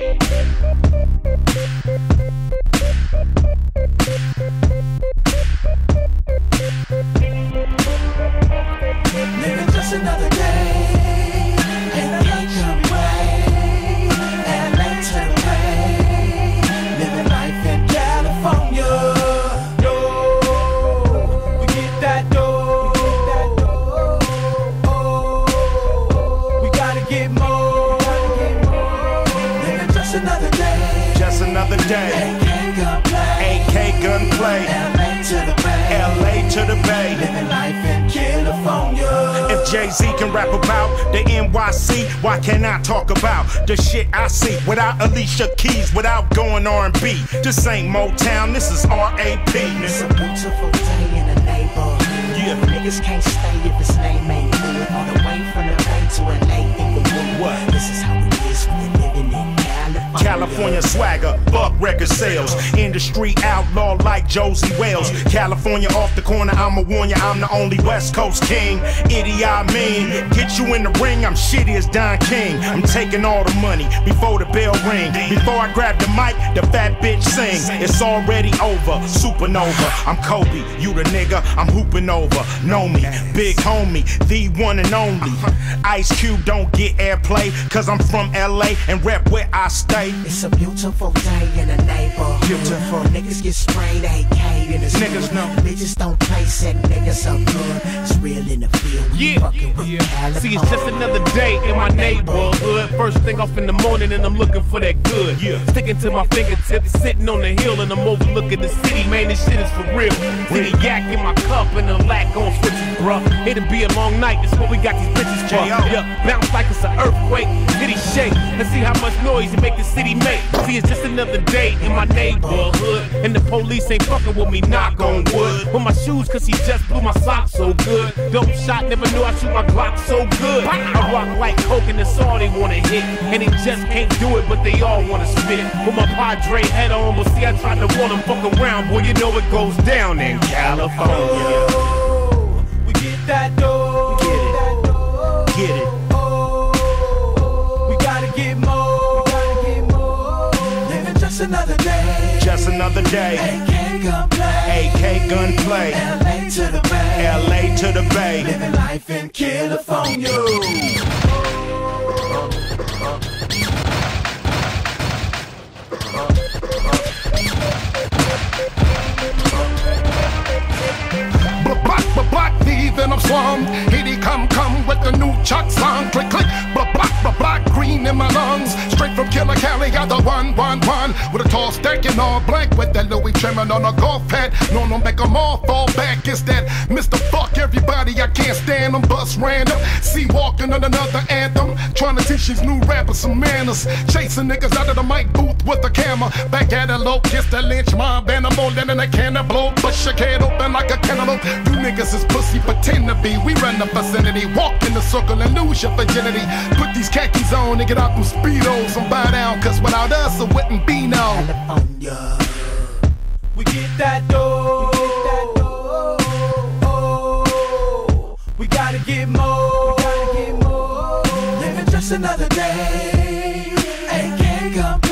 Living another day. Just another day. AK gunplay. AK gunplay. LA to the bay. LA to the Bay. Living life in California. If Jay Z can rap about the NYC, why can't I talk about the shit I see without Alicia Keys, without going R&B? This ain't Motown, this is RAP. It's a beautiful day in the neighborhood. Yeah. Niggas can't stay if his California. Swagger, buck record sales. Industry outlaw like Josey Wales. California off the corner, I'ma warn you, I'm the only West Coast king. Idiot, I mean. Get you in the ring, I'm shitty as Don King. I'm taking all the money before the bell ring. Before I grab the mic, the fat bitch sing. It's already over, supernova. I'm Kobe, you the nigga, I'm hooping over. Know me, big homie, the one and only. Ice Cube don't get airplay, cause I'm from LA and rep where I stay. It's a beautiful day in the neighborhood. Beautiful. Niggas get sprayed AK in the Niggas know. Bitches don't play set niggas up good. It's real in the field. We Yeah, yeah. See, it's just another day in my neighborhood. First thing off in the morning, and I'm looking for that good. Yeah. Sticking to my fingertips, sitting on the hill, and I'm overlooking the city. Man, this shit is for real. See the yak in my cup and the lack on switches, bruh. It'll be a long night. That's what we got these bitches for. Yeah, bounce like it's an earthquake. City shake. Let's see how much noise it make the city make. See, it's just another day in my neighborhood, and the police ain't fucking with me. Knock on wood. With my shoes, cause he just blew my socks so good. Dope shot, never knew I shoot my Glock so good. I rock like coke and that's all they wanna hit. And they just can't do it, but they all wanna spit. With my Padre head on, but see, I tried to warn them, fuck around, boy, you know it goes down in California. Just another day. Just another day. AK gunplay. AK gunplay. LA to the Bay. LA to the Bay. Living life in California. Black, black, black, thief in a slum. Here he come, come with the new Chuck song. Click, click, black, black, green in my lungs. Straight from Killer Cali, got the one, one, one. With a tall stack and all black with that Louis trimming on a golf hat. No, no, make 'em all fall back. It's that Mr. Fuck everybody, I can't stand them. Bust random. See walking on another anthem. Trying to teach these new rappers some manners. Chasing niggas out of the mic booth with a camera. Back at a low, kiss the Lench Mob animal. Then in a can shook head open like a cantaloupe. You niggas is pussy, pretend to be. We run the vicinity, walk in the circle and lose your virginity. Put these khakis on and get out them speedos and buy down, cause without us it wouldn't be no. California. We get that dough. We gotta get more. We gotta get more. Living just another day. AK company.